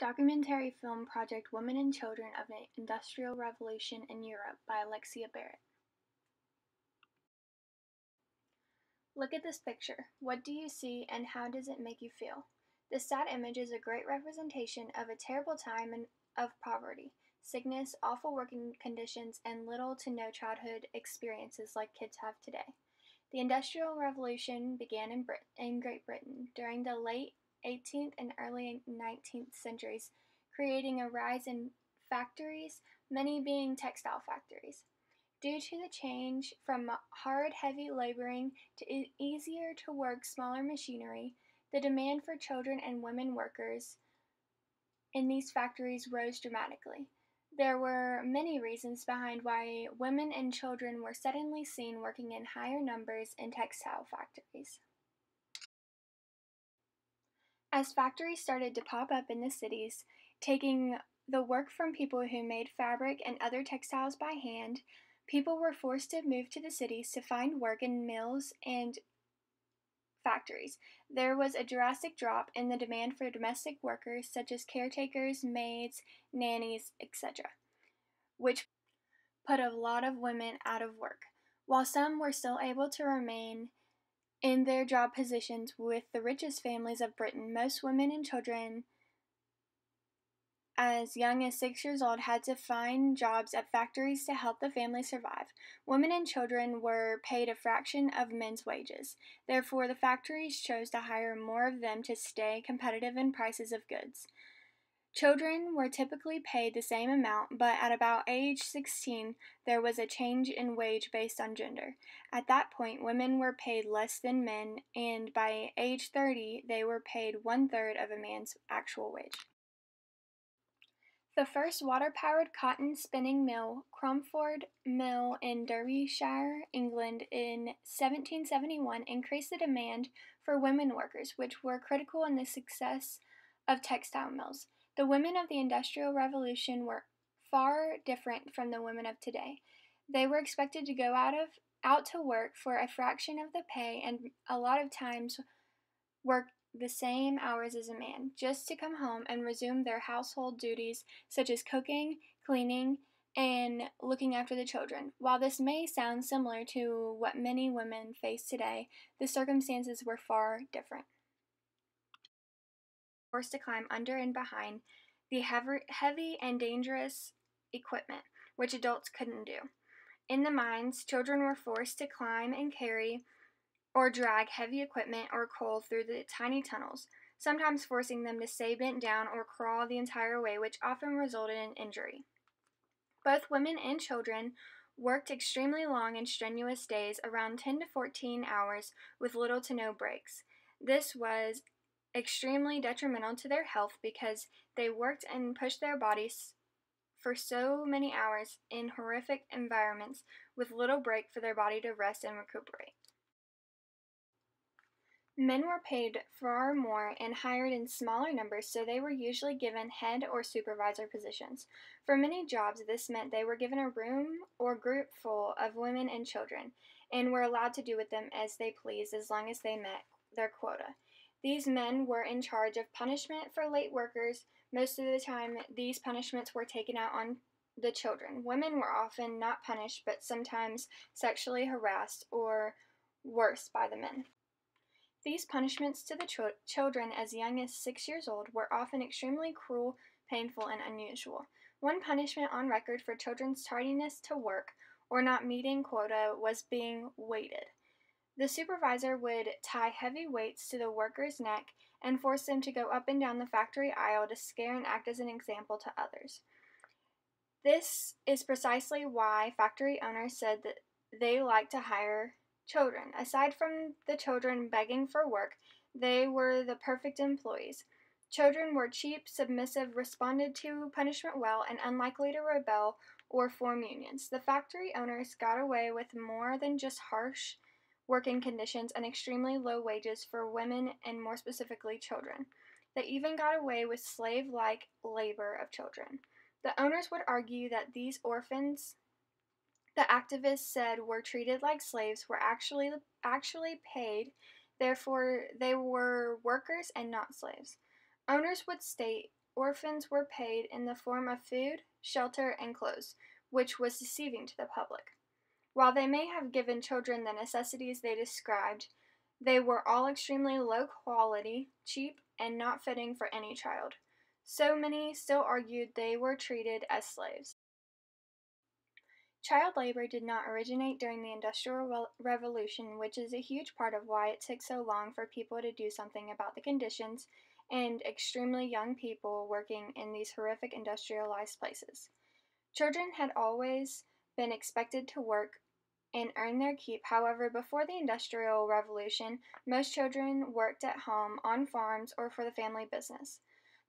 Documentary film project Women and Children of an Industrial Revolution in Europe by Alexia Barrett. Look at this picture. What do you see and how does it make you feel? This sad image is a great representation of a terrible time of poverty, sickness, awful working conditions, and little to no childhood experiences like kids have today. The Industrial Revolution began in, Brit- in Great Britain during the late 18th and early 19th centuries, creating a rise in factories, many being textile factories. Due to the change from hard, heavy laboring to easier to work smaller machinery, the demand for children and women workers in these factories rose dramatically. There were many reasons behind why women and children were suddenly seen working in higher numbers in textile factories. As factories started to pop up in the cities, taking the work from people who made fabric and other textiles by hand, people were forced to move to the cities to find work in mills and factories. There was a drastic drop in the demand for domestic workers such as caretakers, maids, nannies, etc., which put a lot of women out of work. While some were still able to remain in their job positions with the richest families of Britain, most women and children as young as six years old had to find jobs at factories to help the family survive. Women and children were paid a fraction of men's wages. Therefore, the factories chose to hire more of them to stay competitive in prices of goods. Children were typically paid the same amount, but at about age 16, there was a change in wage based on gender. At that point, women were paid less than men, and by age 30, they were paid one third of a man's actual wage. The first water powered cotton spinning mill, Cromford Mill in Derbyshire, England, in 1771, increased the demand for women workers, which were critical in the success of textile mills. The women of the Industrial Revolution were far different from the women of today. They were expected to go out of out to work for a fraction of the pay and a lot of times work the same hours as a man, just to come home and resume their household duties such as cooking, cleaning, and looking after the children. While this may sound similar to what many women face today, the circumstances were far different forced to climb under and behind the heavy and dangerous equipment, which adults couldn't do. In the mines, children were forced to climb and carry or drag heavy equipment or coal through the tiny tunnels, sometimes forcing them to stay bent down or crawl the entire way, which often resulted in injury. Both women and children worked extremely long and strenuous days, around 10 to 14 hours, with little to no breaks. This was extremely detrimental to their health because they worked and pushed their bodies for so many hours in horrific environments with little break for their body to rest and recuperate. Men were paid far more and hired in smaller numbers, so they were usually given head or supervisor positions. For many jobs, this meant they were given a room or group full of women and children and were allowed to do with them as they pleased as long as they met their quota. These men were in charge of punishment for late workers. Most of the time, these punishments were taken out on the children. Women were often not punished, but sometimes sexually harassed or worse by the men. These punishments to the ch- children as young as six years old were often extremely cruel, painful, and unusual. One punishment on record for children's tardiness to work or not meeting quota was being weighted. The supervisor would tie heavy weights to the worker's neck and force them to go up and down the factory aisle to scare and act as an example to others. This is precisely why factory owners said that they like to hire children. Aside from the children begging for work, they were the perfect employees. Children were cheap, submissive, responded to punishment well, and unlikely to rebel or form unions. The factory owners got away with more than just harsh working conditions, and extremely low wages for women and more specifically children. They even got away with slave like labor of children. The owners would argue that these orphans the activists said were treated like slaves were actually actually paid, therefore they were workers and not slaves. Owners would state orphans were paid in the form of food, shelter, and clothes, which was deceiving to the public. While they may have given children the necessities they described, they were all extremely low quality, cheap, and not fitting for any child. So many still argued they were treated as slaves. Child labor did not originate during the Industrial Revolution, which is a huge part of why it took so long for people to do something about the conditions and extremely young people working in these horrific industrialized places. Children had always been expected to work and earn their keep. However, before the Industrial Revolution, most children worked at home, on farms, or for the family business.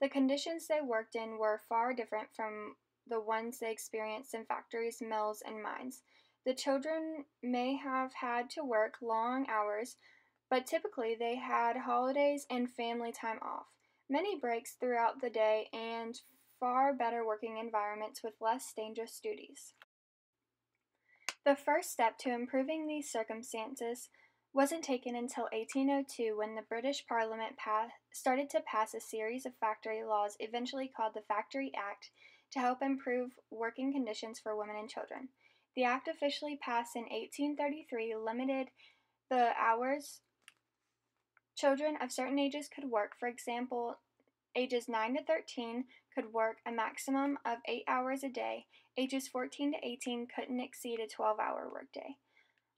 The conditions they worked in were far different from the ones they experienced in factories, mills, and mines. The children may have had to work long hours, but typically they had holidays and family time off, many breaks throughout the day, and far better working environments with less dangerous duties. The first step to improving these circumstances wasn't taken until 1802 when the British Parliament started to pass a series of factory laws, eventually called the Factory Act, to help improve working conditions for women and children. The act officially passed in 1833 limited the hours children of certain ages could work. For example, ages 9 to 13 could work a maximum of 8 hours a day. Ages 14 to 18 couldn't exceed a 12 hour workday.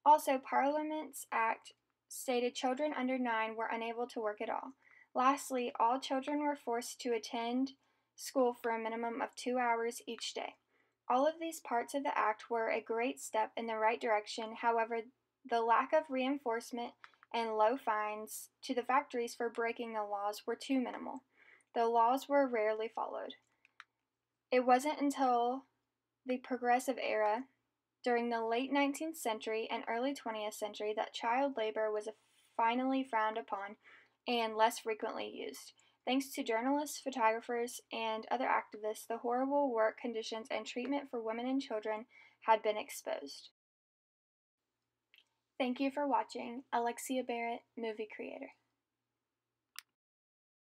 Also, Parliament's Act stated children under 9 were unable to work at all. Lastly, all children were forced to attend school for a minimum of two hours each day. All of these parts of the Act were a great step in the right direction, however, the lack of reinforcement and low fines to the factories for breaking the laws were too minimal. The laws were rarely followed. It wasn't until the progressive era, during the late 19th century and early 20th century, that child labor was finally frowned upon and less frequently used. Thanks to journalists, photographers, and other activists, the horrible work conditions and treatment for women and children had been exposed. Thank you for watching. Alexia Barrett, movie creator.